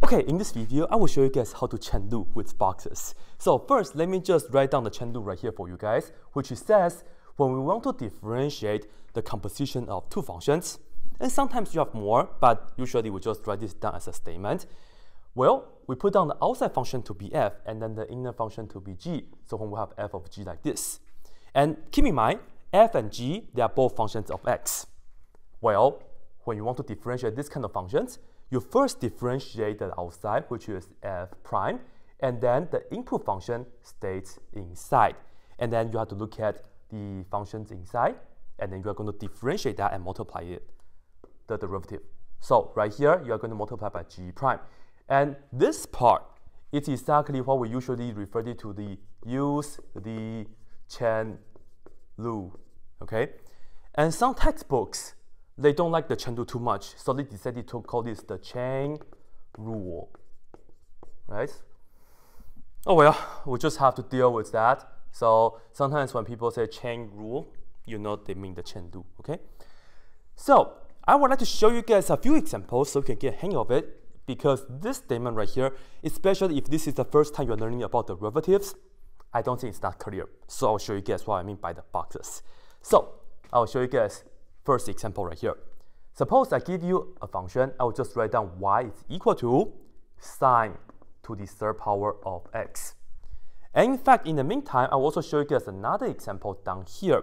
Okay, in this video, I will show you guys how to rule with boxes. So first, let me just write down the rule right here for you guys, which says when we want to differentiate the composition of two functions, and sometimes you have more, but usually we just write this down as a statement. Well, we put down the outside function to be f, and then the inner function to be g. So when we have f of g like this. And keep in mind, f and g, they are both functions of x. Well, when you want to differentiate this kind of functions, you first differentiate the outside, which is f prime, and then the input function stays inside. And then you have to look at the functions inside, and then you are going to differentiate that and multiply it, the derivative. So right here, you are going to multiply by g prime. And this part is exactly what we usually refer to the use the chain rule, okay? And some textbooks, they don't like the rule too much, so they decided to call this the chain rule, right? Oh well, we just have to deal with that. So sometimes when people say chain rule, you know they mean the rule, okay? So I would like to show you guys a few examples so you can get a hang of it because this statement right here, especially if this is the first time you're learning about derivatives, I don't think it's that clear. So I'll show you guys what I mean by the boxes. So I'll show you guys first example right here. Suppose I give you a function, I will just write down y is equal to sine to the third power of x. And in fact, in the meantime, I'll also show you guys another example down here.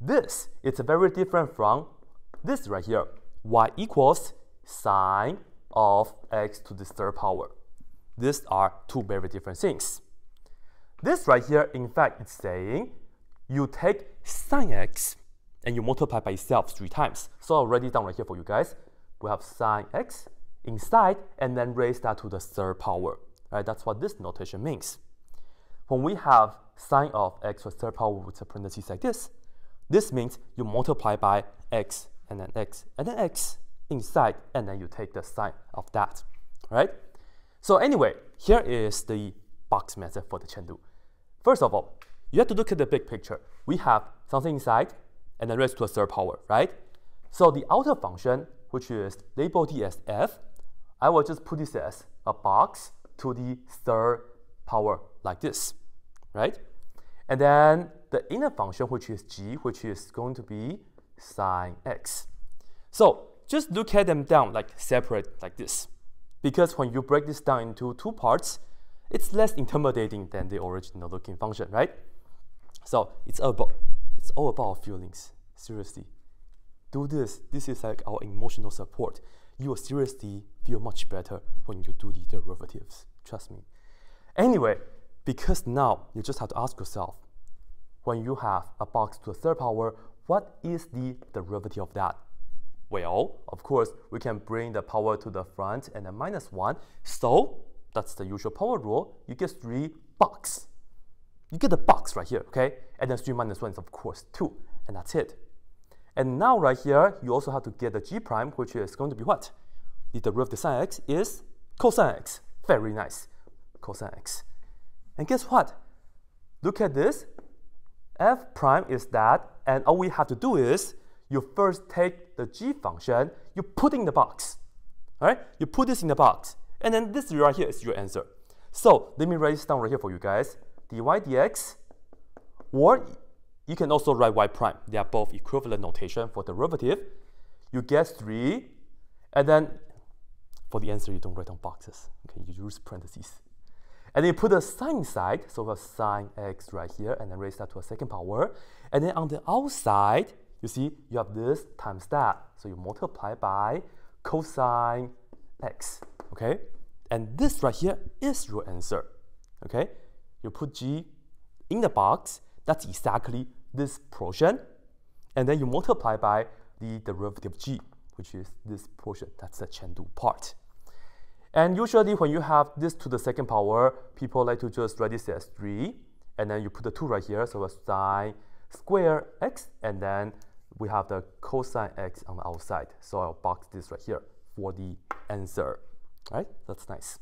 This is very different from this right here. y equals sine of x to the third power. These are two very different things. This right here, in fact, is saying you take sine x and you multiply by itself three times. So I'll write it down right here for you guys. We have sine x inside and then raise that to the third power. Right? That's what this notation means. When we have sine of x to the third power with a parentheses like this, this means you multiply by x and then x and then x inside and then you take the sine of that. Right? So anyway, here is the box method for the rule. First of all, you have to look at the big picture. We have something inside and then raised to a third power, right? So the outer function, which is labeled as f, I will just put this as a box to the third power like this, right? And then the inner function, which is g, which is going to be sine x. So just look at them down like separate like this. Because when you break this down into two parts, it's less intimidating than the original looking function, right? So it's about it's all about our feelings. Seriously. Do this. This is like our emotional support. You will seriously feel much better when you do the derivatives. Trust me. Anyway, because now you just have to ask yourself, when you have a box to the third power, what is the derivative of that? Well, of course, we can bring the power to the front and then minus 1. So, that's the usual power rule. You get 3 box. You get the box right here, okay? And then 3 minus 1 is, of course, 2. And that's it. And now right here, you also have to get the g prime, which is going to be what? The derivative of sine x is cosine x. Very nice. Cosine x. And guess what? Look at this. f prime is that, and all we have to do is you first take the g function, you put in the box. All right? You put this in the box, and then this right here is your answer. So let me write this down right here for you guys. Dy dx, or you can also write y prime. They are both equivalent notation for derivative. You get 3, and then for the answer, you don't write on boxes. Okay, you use parentheses. And then you put the sine side, so we have sine x right here, and then raise that to a second power. And then on the outside, you see, you have this times that. So you multiply by cosine x, okay? And this right here is your answer, okay? You put g in the box, that's exactly this portion. And then you multiply by the derivative of g, which is this portion, that's the rule part. And usually when you have this to the second power, people like to just write this as 3, and then you put the 2 right here, so a sine square x, and then we have the cosine x on the outside. So I'll box this right here for the answer. All right, that's nice.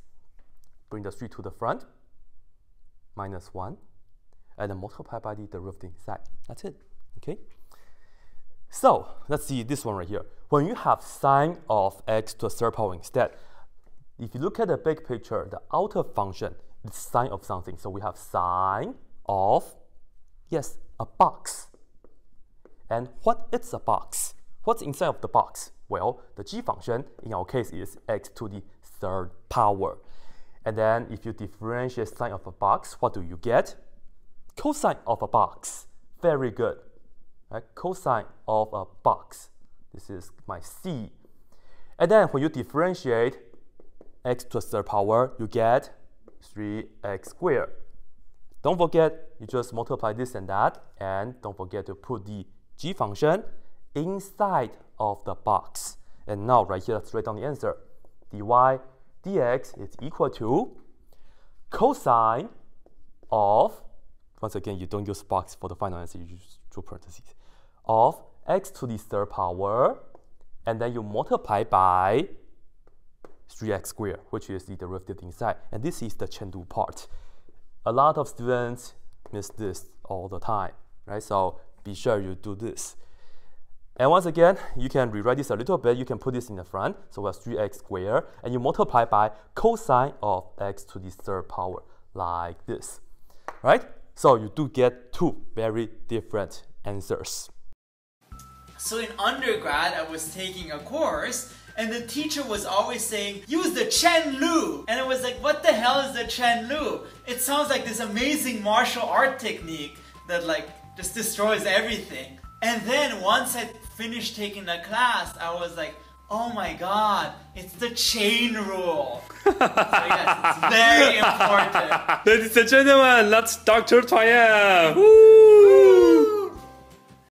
Bring the 3 to the front, minus 1, and then multiply by the derivative side. That's it, okay? So let's see this one right here. When you have sine of x to a third power instead, if you look at the big picture, the outer function is sine of something. So we have sine of, yes, a box. And what is a box? What's inside of the box? Well, the g function in our case is x to the third power. And then if you differentiate sine of a box, what do you get? Cosine of a box. Very good. Right? Cosine of a box. This is my C. And then when you differentiate x to the third power, you get 3x squared. Don't forget, you just multiply this and that, and don't forget to put the g function inside of the box. And now right here, let's write down the answer. dy dx is equal to cosine of, once again, you don't use box for the final answer, you use two parentheses, of x to the third power, and then you multiply by 3x squared, which is the derivative inside. And this is the Chen Lu part. A lot of students miss this all the time, right? So be sure you do this. And once again, you can rewrite this a little bit. You can put this in the front. So we have 3x squared. And you multiply by cosine of x to the third power, like this. Right? So you do get two very different answers. So in undergrad, I was taking a course and the teacher was always saying, use the Chen Lu. And I was like, what the hell is the Chen Lu? It sounds like this amazing martial art technique that like just destroys everything. And then once I finished taking the class, I was like, oh my god, it's the chain rule. so yes, it's very important. Ladies and gentlemen, that's Dr. Tuan.